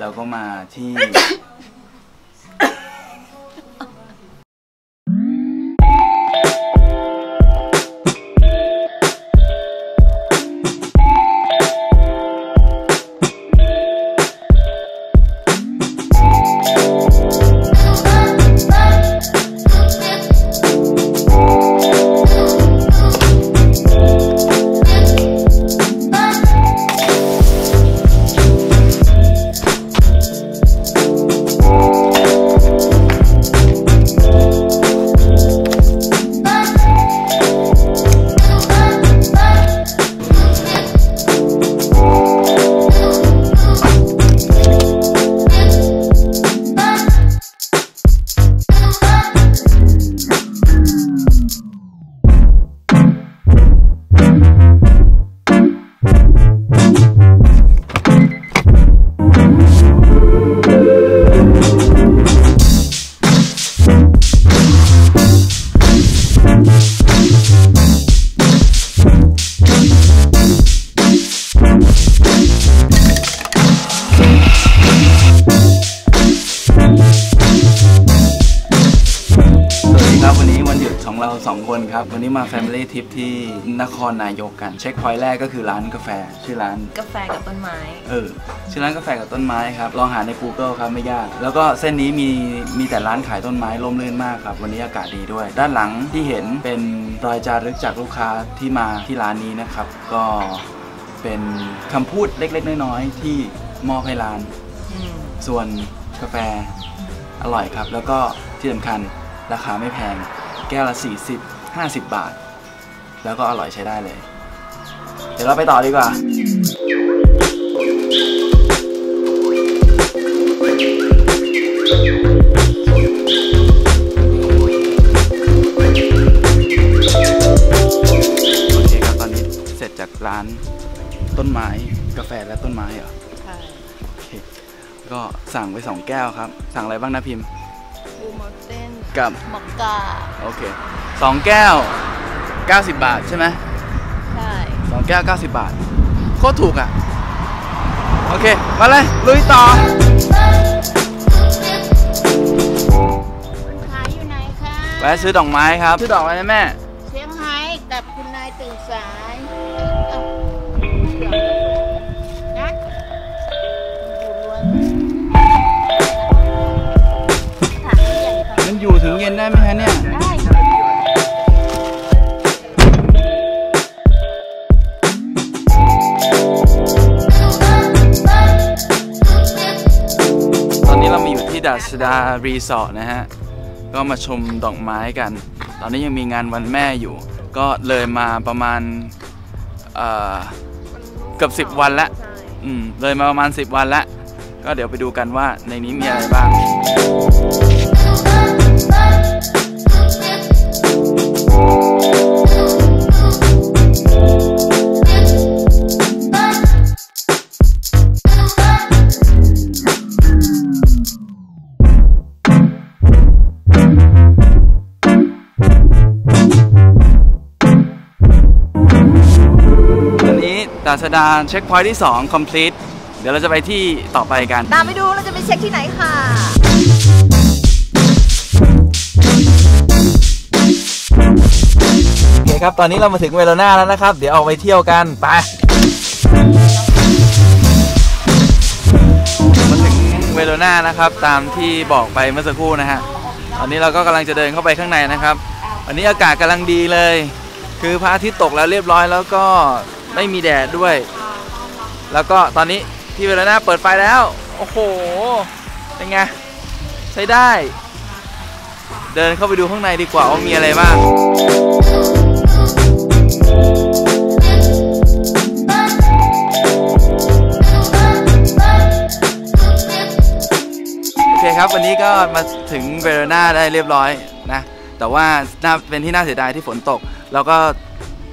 เราก็มาที่ เราสองคนครับ วันนี้มา Family Trip ที่นครนายกกัน เช็คพอยต์แรกก็คือร้านกาแฟ ชื่อร้าน กาแฟกับต้นไม้ เออ ชื่อร้านกาแฟกับต้นไม้ครับ ลองหาใน Google ครับไม่ยาก แล้วก็เส้นนี้มีมีแต่ร้านขายต้นไม้ร่มรื่นมากครับ วันนี้อากาศดีด้วย ด้านหลังที่เห็นเป็นรอยจารึกจากลูกค้าที่มาที่ร้านนี้นะครับ ก็เป็นคำพูดเล็ก ๆ น้อยๆที่มอบให้ร้านอืมส่วนกาแฟอร่อยครับ แล้วก็ที่สำคัญราคาไม่แพง แก้วละ 40 50 บาท แล้วก็อร่อยใช้ได้เลย เดี๋ยวเราไปต่อดีกว่าโอเคครับตอนนี้เสร็จจากร้านต้นไม้กาแฟและต้นไม้เหรอใช่โอเคก็สั่งไป2แก้วครับ สั่งอะไรบ้างนะพิมพ์บูมอเต้น กับมอกกาโอเค2แก้ว 90 บาทใช่ไหมใช่สองแก้ว 90 บาท โคตรถูกอะ โอเค มาเลย ลุยต่อคุณขายอยู่ไหนคะแวะซื้อดอกไม้ครับ ซื้อดอกอะไรนะแม่ เชียงไฮ้กับคุณนายตื่นสาย อยู่ถึงเย็นได้ไหมฮะเนี่ย ได้ตอนนี้เรามาอยู่ที่ดัชดารีสอร์ทนะฮะ ก็มาชมดอกไม้กัน ตอนนี้ยังมีงานวันแม่อยู่ ก็เลยมาประมาณเอ่อเกือบ10 วันละใช่อืมเลยมาประมาณ 10 วันละก็เดี๋ยวไปดูกันว่าในนี้มีอะไรบ้างาษดาเช็คพอยท์ที่ 2 complete เดี๋ยวเราจะไปที่ต่อไปกัน ตามไปดูเราจะไปเช็คที่ไหนค่ะ โอเคครับ ตอนนี้เรามาถึงเวโรนาแล้วนะครับ เดี๋ยวออกไปเที่ยวกัน ไป มาถึงเวโรนานะครับ ตามที่บอกไปเมื่อสักครู่นะฮะ ตอนนี้เราก็กำลังจะเดินเข้าไปข้างในนะครับ วันนี้อากาศกำลังดีเลย คือพระอาทิตย์ตกแล้วเรียบร้อยแล้วก็ ไม่มีแดดด้วย แล้วก็ตอนนี้ที่เวโรนาเปิดไฟแล้ว โอ้โห เป็นไง ใช้ได้ เดินเข้าไปดูข้างในดีกว่าว่ามีอะไรบ้างโอเคครับวันนี้ก็มาถึงเวโรนาได้เรียบร้อยนะแต่ว่าน่าเป็นที่น่าเสียดายที่ฝนตกเราก็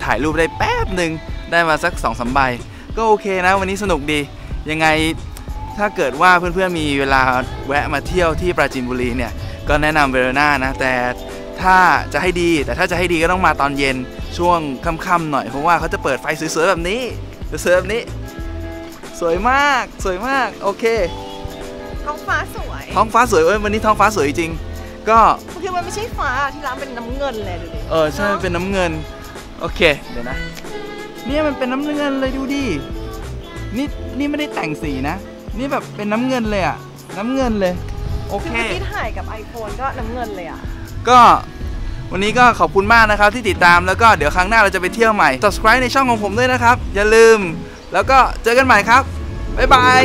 ถ่ายรูปได้แป๊บหนึ่ง ได้มาสัก2อสใบก็โอเคนะวันนี้สนุกดี ยังไงถ้าเกิดว่าเพื่อนๆมีเวลาแวะมาเที่ยวที่ปราจีนบุรีเนี่ยก็แนะนำเวโรนานะ แต่ถ้าจะให้ดีแต่ถ้าจะให้ดีก็ต้องมาตอนเย็นช่วงค่ำๆหน่อยเพราะว่าเขาจะเปิดไฟสวยๆแบบนี้สวยๆแบบนี้ สวยมากสวยมากโอเค ท้องฟ้าสวย ท้องฟ้าสวยเอ้ยวันนี้ท้องฟ้าสวยจริง ก็คือมันไม่ใช่ฟ้าที่ร้านเป็นน้ำเงินเลยดูดิเออใช่มันเป็นน้ำเงิน โอเค เดี๋ยวนะ เนี่ยมันเป็นน้ำเงินเลยดูดิ นี่นี่ไม่ได้แต่งสีนะ นี่แบบเป็นน้ำเงินเลยอะน้ำเงินเลย โอคือเคเมื่อกี้ถ่ายกับ iPhone ก็น้ำเงินเลยอะ ก็วันนี้ก็ขอบคุณมากนะครับที่ติดตามแล้วก็เดี๋ยวครั้งหน้าเราจะไปเที่ยวใหม่ subscribe ในช่องของผมด้วยนะครับ อย่าลืม แล้วก็เจอกันใหม่ครับ บ๊ายบาย